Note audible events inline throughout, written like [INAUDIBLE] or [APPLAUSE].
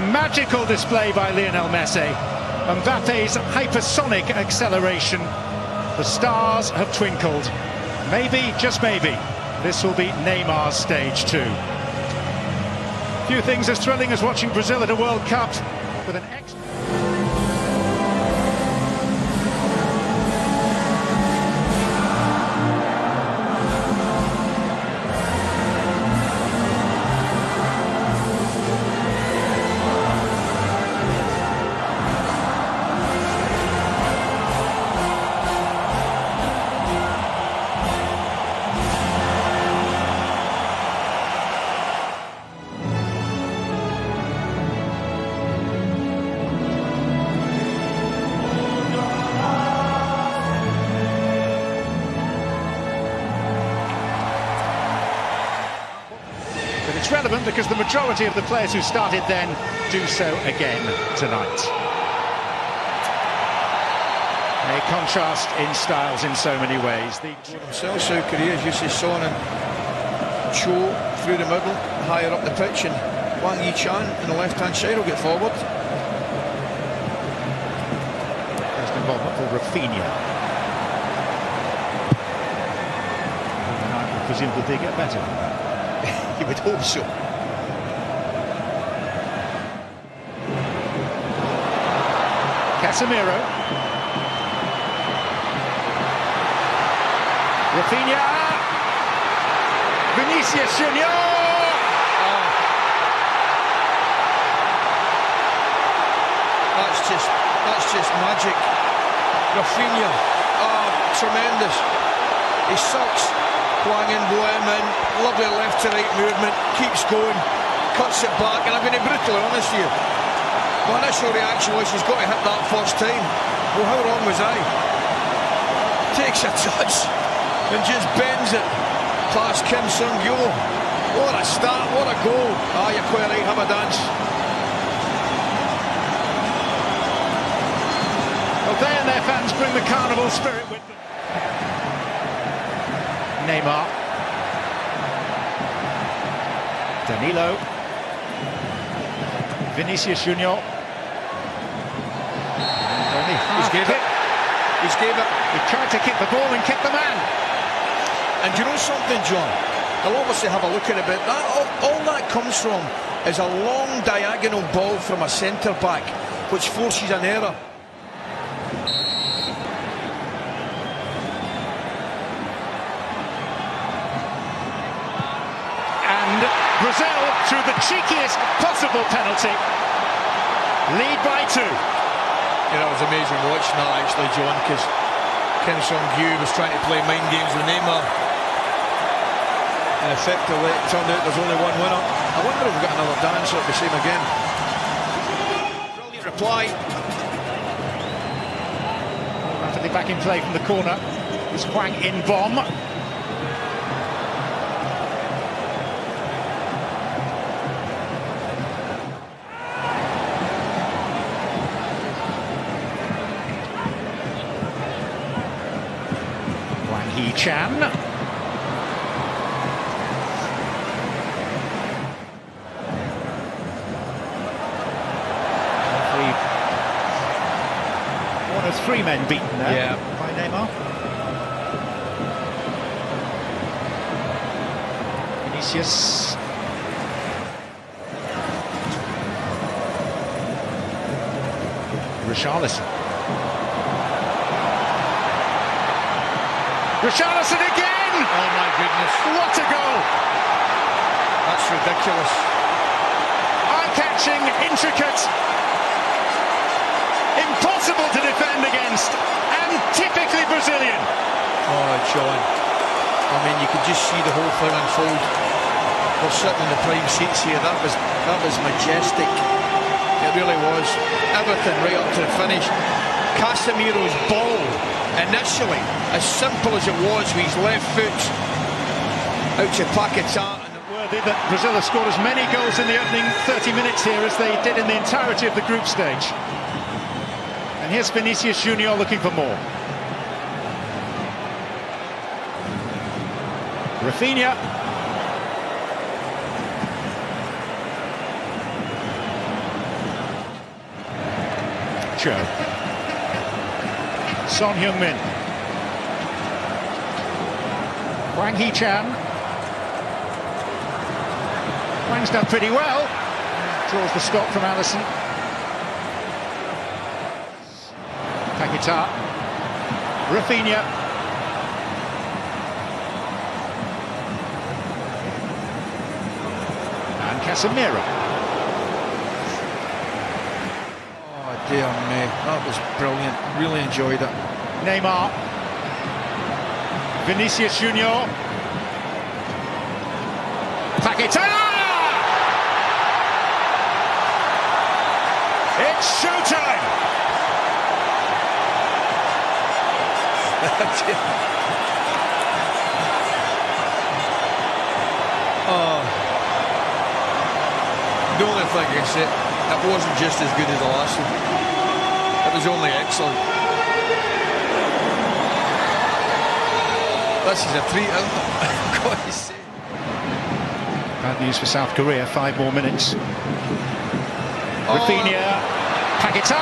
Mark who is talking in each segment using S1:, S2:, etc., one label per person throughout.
S1: Magical display by Lionel Messi. Mbappe's hypersonic acceleration. The stars have twinkled. Maybe, just maybe, this will be Neymar's stage two. Few things as thrilling as watching Brazil at a World Cup with an extra. Because the majority of the players who started then do so again tonight. A contrast in styles in so many ways. The...
S2: Himself, South Korea, as you see Son and Cho through the middle, higher up the pitch, and Hwang Hee-chan on the left-hand side will get forward.
S1: First involvement for Raphinha. Presumably they get better. [LAUGHS]
S2: you would hope so.
S1: Casemiro. Raphinha. Vinicius Junior.
S2: Oh. That's just that's just magic. Raphinha. Oh, tremendous. He sucks. Hwang in, Boehm in. Lovely left to right movement. Keeps going. Cuts it back. And I'm going to be brutally honest with you. My initial reaction was he's got to hit that first time. Well, how wrong was I? Takes a [LAUGHS] touch and just bends it past Kim Seung-gyu. What a start, what a goal. Ah, you're quite right, have a dance.
S1: Well, they and their fans bring the carnival spirit with them. Neymar. Danilo. Vinicius Junior. And only half ah,
S2: gave
S1: kick.
S2: it. He's gave it.
S1: He tried to kick the ball and kick the man.
S2: And you know something, John? I'll obviously have a look at it, but that, all, all that comes from is a long diagonal ball from a centre back, which forces an error.
S1: And Brazil, through the cheekiest possible penalty, lead by two.
S2: Yeah, that was amazing watching that actually, John, because Kim Seung-gyu was trying to play mind games with Neymar. And effectively, it turned out there's only one winner. I wonder if we've got another dance at the same again. Brilliant reply.
S1: Rapidly back in play from the corner. It's Hwang In-beom. Hwang Hee-chan. One of three men beaten there
S2: Yeah.
S1: by Neymar. Vinicius. Richarlison. Richarlison again!
S2: Oh my goodness,
S1: What a goal!
S2: that's ridiculous.
S1: Eye-catching, intricate, impossible to defend against, and typically Brazilian.
S2: Oh, John. I mean, you could just see the whole thing unfold. We're sitting in the prime seats here. That was that was majestic. It really was. Everything right up to the finish. Casemiro's ball, initially, as simple as it was with his left foot, out to Paquetá.
S1: Worthy that Brazil have scored as many goals in the opening 30 minutes here as they did in the entirety of the group stage. And here's Vinicius Junior looking for more. Rafinha. Sancho. Son Heung-min. Hwang Hee-chan. Hwang's done pretty well. Draws the stop from Alisson. Paquetá. Raphinha. And Casemiro.
S2: Dear me. That was brilliant. Really enjoyed it.
S1: Neymar. Vinicius Junior. Paquetá! It's showtime!
S2: oh. The only thing I say, that wasn't just as good as the last one. It was only excellent. This is a treat, I've got to say.
S1: Bad news for South Korea, five more minutes. Oh. Raphinha, Paquetá!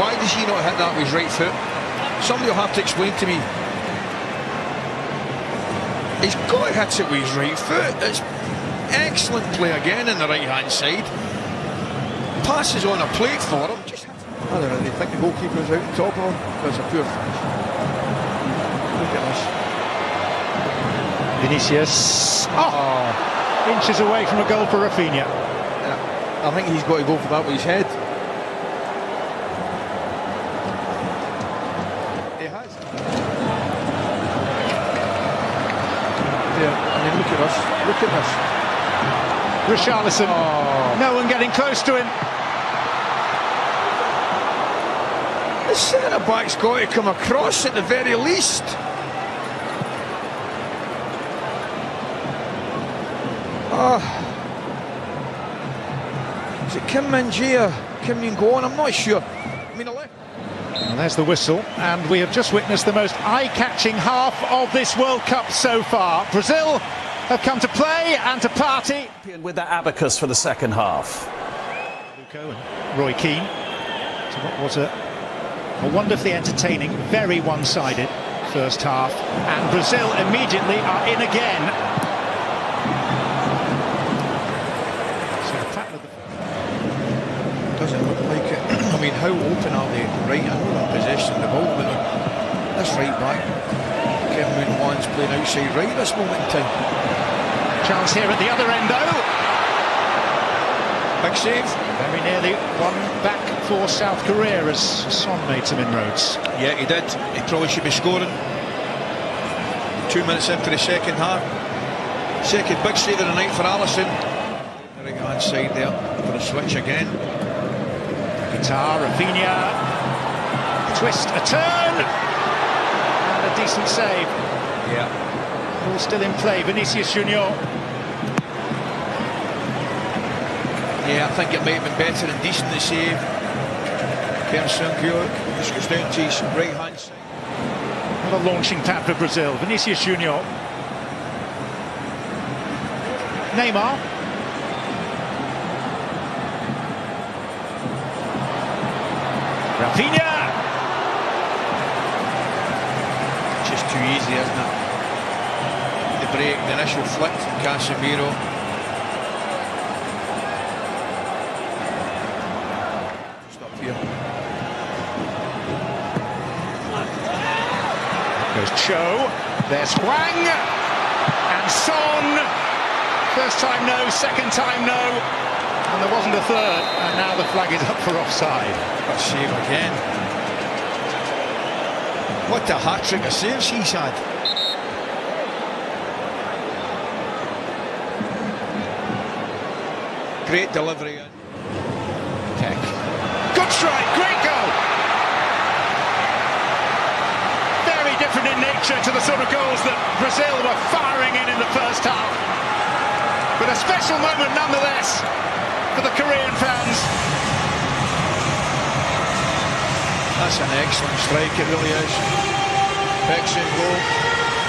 S2: Why does he not hit that with his right foot? Somebody will have to explain to me. He's got to hit it with his right foot. It's excellent play again in the right hand side. Passes on a plate for him. Just
S3: I don't know, they think the goalkeeper's out on top of him. That's a poor finish. Look at
S1: this. Vinicius. Oh. oh. Inches away from a goal for Raphinha.
S2: Yeah. I think he's got to go for that with his head. He has.
S3: Yeah, I mean, look at us. Look at us.
S1: Richarlison. Oh. No one getting close to him.
S2: The centre back's got to come across at the very least. Oh. Is it Kim Min-jae Kim Min-kwon? I'm not sure. I mean,
S1: and there's the whistle, and we have just witnessed the most eye-catching half of this World Cup so far. Brazil have come to play and to party.
S4: With that abacus for the second half.
S1: Luco and Roy Keane. So what was a, a wonderfully entertaining, very one-sided first half. And Brazil immediately are in again.
S2: Doesn't look like it. [CLEARS THROAT] I mean, how open are they? Right, I know they're the ball, but that's right back. Kevin Moon playing outside right this moment in time.
S1: Chance here at the other end though.
S2: Big save.
S1: Very nearly one back for South Korea as Son made some inroads.
S2: Yeah, he did. He probably should be scoring. Two minutes into the second half. Second big save of the night for Alisson. The right hand side there for a switch again.
S1: Guitar, Raphinha. Twist, a turn And a decent save.
S2: Yeah.
S1: Ball still in play, Vinicius Junior.
S2: Yeah, I think it might have been better and decent to Sung-hyuk just goes down right hand side.
S1: What a launching pad for Brazil. Vinicius Junior. Neymar. Raphinha.
S2: too easy, isn't it? The break, the initial flick from Casemiro.
S1: Goes Cho. There's Hwang. And Son. First time no, second time no. And there wasn't a third. And now the flag is up for offside.
S2: Got save again. What a hat-trick of saves he's had. Great delivery.
S1: Keck. Good strike, great goal! Very different in nature to the sort of goals that Brazil were firing in in the first half. But a special moment nonetheless for the Korean fans.
S2: That's an excellent strike, it really is. Beckson goal,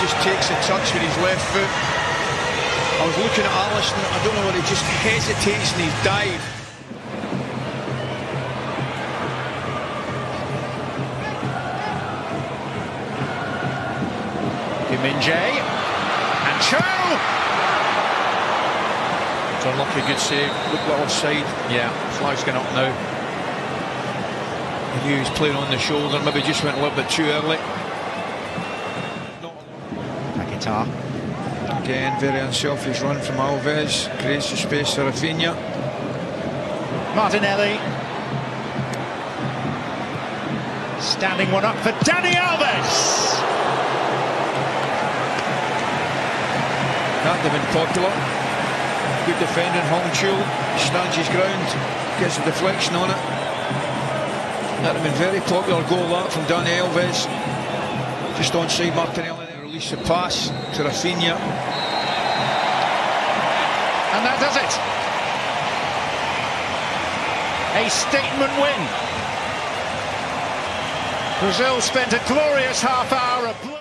S2: just takes a touch with his left foot. I was looking at Alisson, I don't know whether he just hesitates in his dive.
S1: Minje. And Cho!
S2: It's unlucky, good save. Look well offside. Yeah, flag's going up now. He knew he was playing on the shoulder, maybe just went a little bit too early.
S1: Paquetá.
S2: Again, very unselfish run from Alves. Creates the space for Raphinha.
S1: Martinelli. Standing one up for Dani Alves.
S2: That'd have been popular. Good defending, Hong Chul stands his ground, gets a deflection on it. That'd have been very popular goal that from Dani Alves. Just onside Martinelli. Release the pass to Raphinha.
S1: And that does it. A statement win. Brazil spent a glorious half hour of.